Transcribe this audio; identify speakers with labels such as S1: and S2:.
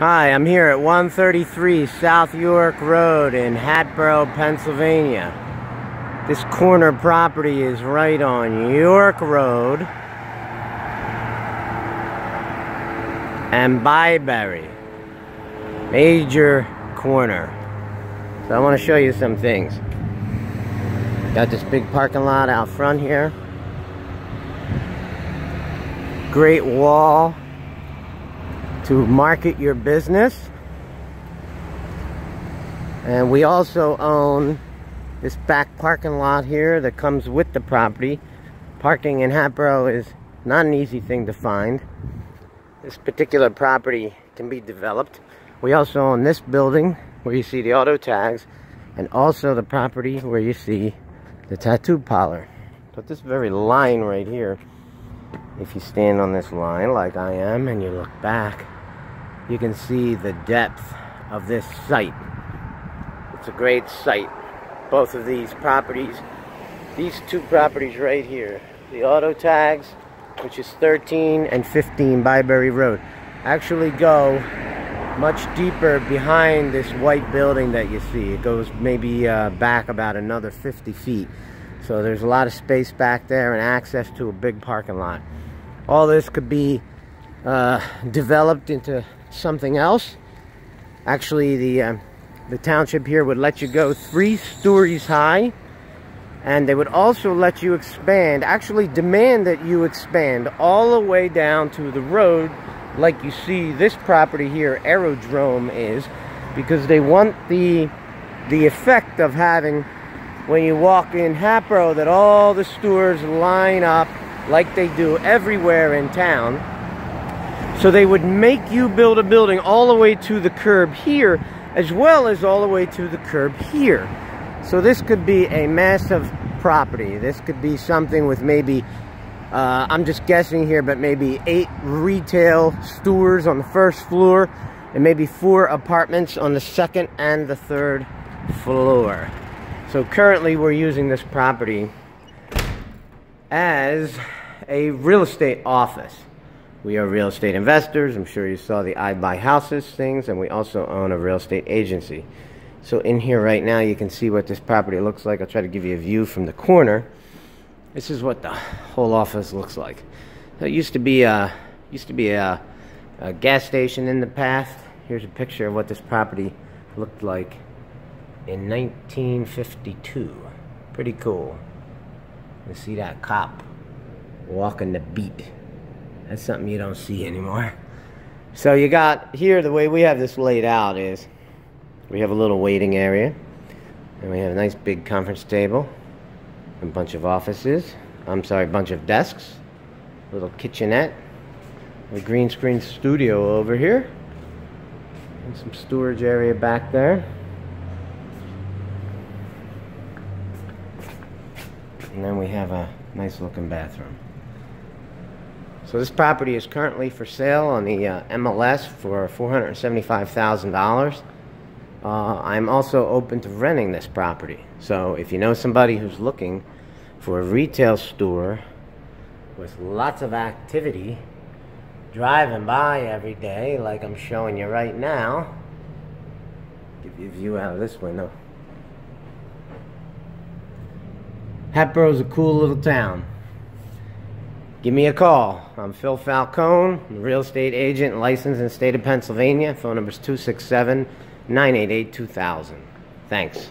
S1: Hi, I'm here at 133 South York Road in Hatboro, Pennsylvania. This corner property is right on York Road and Byberry. Major corner. So I want to show you some things. Got this big parking lot out front here. Great wall to market your business. And we also own this back parking lot here that comes with the property. Parking in Hatboro is not an easy thing to find. This particular property can be developed. We also own this building where you see the auto tags and also the property where you see the tattoo parlor. But this very line right here, if you stand on this line like I am and you look back, you can see the depth of this site. It's a great site. Both of these properties, these two properties right here, the auto tags, which is 13 and 15 Byberry Road, actually go much deeper behind this white building that you see. It goes maybe uh, back about another 50 feet. So there's a lot of space back there and access to a big parking lot. All this could be uh, developed into something else. Actually, the, uh, the township here would let you go three stories high. And they would also let you expand, actually demand that you expand all the way down to the road like you see this property here, Aerodrome, is. Because they want the, the effect of having, when you walk in Hatboro, that all the stores line up like they do everywhere in town so they would make you build a building all the way to the curb here, as well as all the way to the curb here. So this could be a massive property. This could be something with maybe, uh, I'm just guessing here, but maybe eight retail stores on the first floor and maybe four apartments on the second and the third floor. So currently we're using this property as a real estate office. We are real estate investors. I'm sure you saw the I buy houses things, and we also own a real estate agency. So in here right now, you can see what this property looks like. I'll try to give you a view from the corner. This is what the whole office looks like. So it used to be a used to be a, a gas station in the past. Here's a picture of what this property looked like in 1952. Pretty cool. You see that cop walking the beat. That's something you don't see anymore. So you got here, the way we have this laid out is we have a little waiting area. And we have a nice big conference table. A bunch of offices. I'm sorry, a bunch of desks. A little kitchenette. A green screen studio over here. And some storage area back there. And then we have a nice looking bathroom. So this property is currently for sale on the uh, MLS for $475,000. Uh, I'm also open to renting this property. So if you know somebody who's looking for a retail store with lots of activity, driving by every day like I'm showing you right now, give you a view out of this window. Hatboro's a cool little town give me a call. I'm Phil Falcone, real estate agent licensed in the state of Pennsylvania. Phone number is 267 988 2000. Thanks.